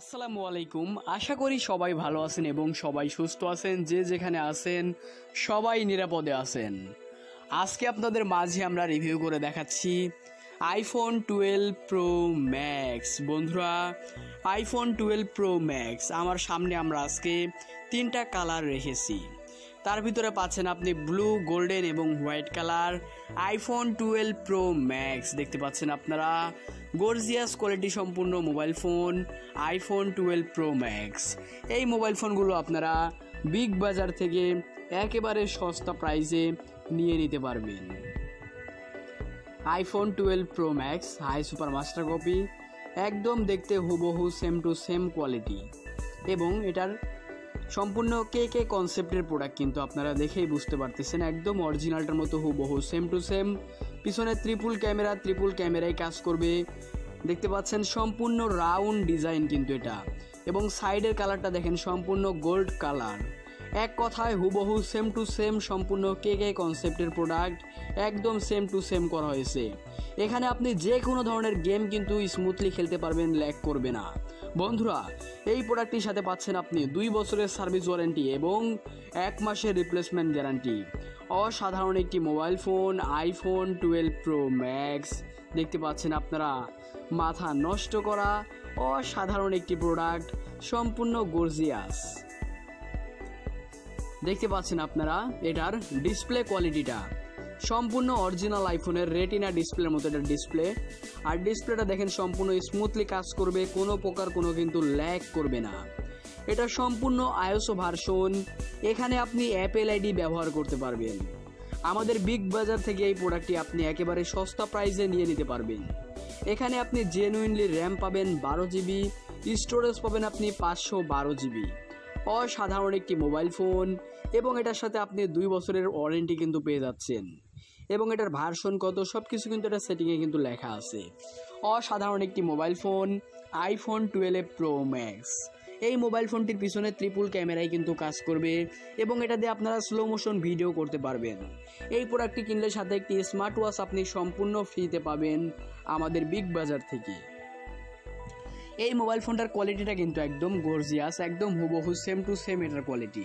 আসসালামু আলাইকুম। আশা করি সবাই ভালো আছেন এবং সবাই সুস্থ আছেন, যে যেখানে আছেন, সবাই নিরাপদে আছেন। আজকে আপনাদের মাঝে আমরা রিভিউ করে দেখাচ্ছি আইফোন টুয়েলভ প্রো ম্যাক্স বন্ধুরা আইফোন টুয়েলভ প্রো ম্যাক্স আমার সামনে আমরা আজকে তিনটা কালার রেখেছি। তার ভিতরে পাচ্ছেন আপনি ব্লু গোল্ডেন এবং white colour iPhone twelve pro max দেখতে পাচ্ছেন আপনারা। গর্জিয়াস কোয়ালিটি সম্পূর্ণ mobile phone iPhone twelve pro max এই মোবাইল ফোনগুলো আপনারা বিগ বাজার থেকে একেবারে সস্তা প্রাইসে নিয়ে নিতে পারবেন। IPhone twelve pro max high super master copy একদম দেখতে হুবহু সেম টু সেম কোয়ালিটি এবং এটার সম্পূর্ণ কে কে কনসেপ্টের প্রোডাক্ট কিন্তু আপনারা দেখেই বুঝতে পারতেছেন, একদম অরিজিনালটার মতো হুবহু সেম টু সেম পিছনে ত্রিপুল ক্যামেরা ত্রিপুল ক্যামেরায় কাজ করবে। দেখতে পাচ্ছেন সম্পূর্ণ রাউন্ড ডিজাইন কিন্তু এটা। এবং সাইডের কালারটা দেখেন সম্পূর্ণ গোল্ড কালার এক কথায় হুবহু সেম টু সেম সম্পূর্ণ কে কে কনসেপ্টের প্রোডাক্ট একদম সেম টু সেম করা হয়েছে। এখানে আপনি যে কোনো ধরনের গেম কিন্তু স্মুথলি খেলতে পারবেন ল্যাক করবে না। বন্ধুরা, এই প্রোডাক্টটির সাথে পাচ্ছেন আপনি দুই বছরের সার্ভিস ওয়ারেন্টি এবং এক মাসের রিপ্লেসমেন্ট গ্যারান্টি অসাধারণ একটি mobile phone iPhone twelve pro max দেখতে পাচ্ছেন আপনারা, মাথা নষ্ট করা অসাধারণ একটি প্রোডাক্ট সম্পূর্ণ গর্জিয়াস দেখতে পাচ্ছেন আপনারা, এটার ডিসপ্লে কোয়ালিটিটা সম্পূর্ণ অরিজিনাল আইফোনের রেটিনা ডিসপ্লের মতো এটা ডিসপ্লে আর ডিসপ্লেটা দেখেন, সম্পূর্ণ স্মুথলি কাজ করবে, কোনো প্রকার কোনো কিন্তু ল্যাগ করবে না। এটা সম্পূর্ণ আইওসো ভার্সন এখানে আপনি অ্যাপেল আইডি ব্যবহার করতে পারবেন। আমাদের বিগ বাজার থেকে এই প্রোডাক্টটি আপনি একেবারে সস্তা প্রাইসে নিয়ে নিতে পারবেন। এখানে আপনি জেনুইনলি র্যাম পাবেন বারো জিবি স্টোরেজ পাবেন আপনি পাঁচশো বারো জিবি অসাধারণ একটি মোবাইল ফোন এবং এটার সাথে আপনি দুই বছরের ওয়ারেন্টি কিন্তু পেয়ে যাচ্ছেন। এবং এটার ভার্সন কত সব কিছু কিন্তু এটা সেটিংয়ে কিন্তু লেখা আছে। অসাধারণ একটি mobile phone iPhone twelve pro max এই মোবাইল ফোনটির পিছনে ত্রিপুল ক্যামেরায় কিন্তু কাজ করবে এবং এটা দিয়ে আপনারা স্লো মোশন ভিডিও করতে পারবেন। এই প্রোডাক্টটি কিনলে সাথে একটি স্মার্ট ওয়াচ আপনি সম্পূর্ণ ফ্রিতে পাবেন আমাদের বিগ বাজার থেকে। এই মোবাইল ফোনটার কোয়ালিটিটা কিন্তু একদম গর্জিয়াস একদম হুবহু সেম টু সেম এটার কোয়ালিটি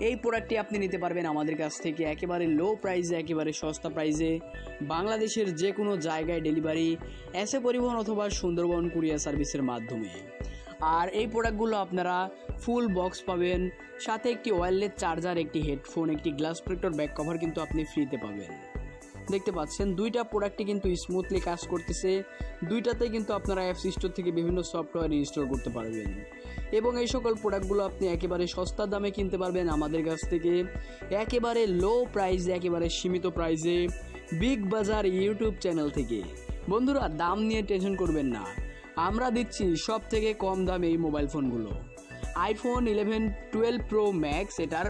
এই প্রোডাক্টটি আপনি নিতে পারবেন আমাদের কাছ থেকে একেবারে লো প্রাইসে একেবারে সস্তা প্রাইসে বাংলাদেশের যে কোনো জায়গায় ডেলিভারি এসে পরিবহন অথবা সুন্দরবন কুরিয়ার সার্ভিসের মাধ্যমে। আর এই প্রোডাক্টগুলো আপনারা ফুল বক্স পাবেন, সাথে একটি ওয়্যারলেস চার্জার একটি হেডফোন একটি গ্লাস প্রোটেক্টর ব্যাক কভার কিন্তু আপনি ফ্রিতে পাবেন। দেখতে পাচ্ছেন, দুইটা প্রোডাক্টই কিন্তু স্মুথলি কাজ করতেছে। দুইটাতেই কিন্তু আপনারা অ্যাপস স্টোর থেকে বিভিন্ন সফটওয়্যার ইনস্টল করতে পারবেন। এবং এই সকল প্রোডাক্টগুলো আপনি একেবারে সস্তা দামে কিনতে পারবেন আমাদের কাছ থেকে। একেবারে লো প্রাইসে একেবারে সীমিত প্রাইসে বিগ বাজার ইউটিউব চ্যানেল থেকে। বন্ধুরা, দাম নিয়ে টেনশন করবেন না। আমরা দিচ্ছি সব থেকে কম দামে এই মোবাইল ফোনগুলো iPhone eleven twelve pro max এটার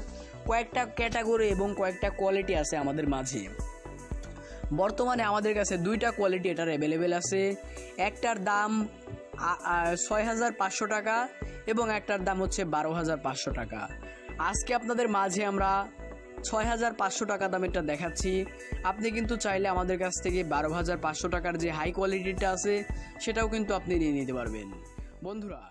কয়েকটা ক্যাটাগরি এবং কয়েকটা কোয়ালিটি আছে আমাদের মাঝে। বর্তমানে আমাদের কাছে দুইটা কোয়ালিটি এটার অ্যাভেলেবেল আছে। একটার দাম ছয় হাজার পাঁচশো টাকা এবং একটার দাম হচ্ছে বারো হাজার পাঁচশো টাকা। আজকে আপনাদের মাঝে আমরা ছয় হাজার পাঁচশো টাকা দামেরটা দেখাচ্ছি। আপনি কিন্তু চাইলে আমাদের কাছ থেকে বারো হাজার পাঁচশো টাকার যে হাই কোয়ালিটিটা আছে, সেটাও কিন্তু আপনি নিয়ে নিতে পারবেন। বন্ধুরা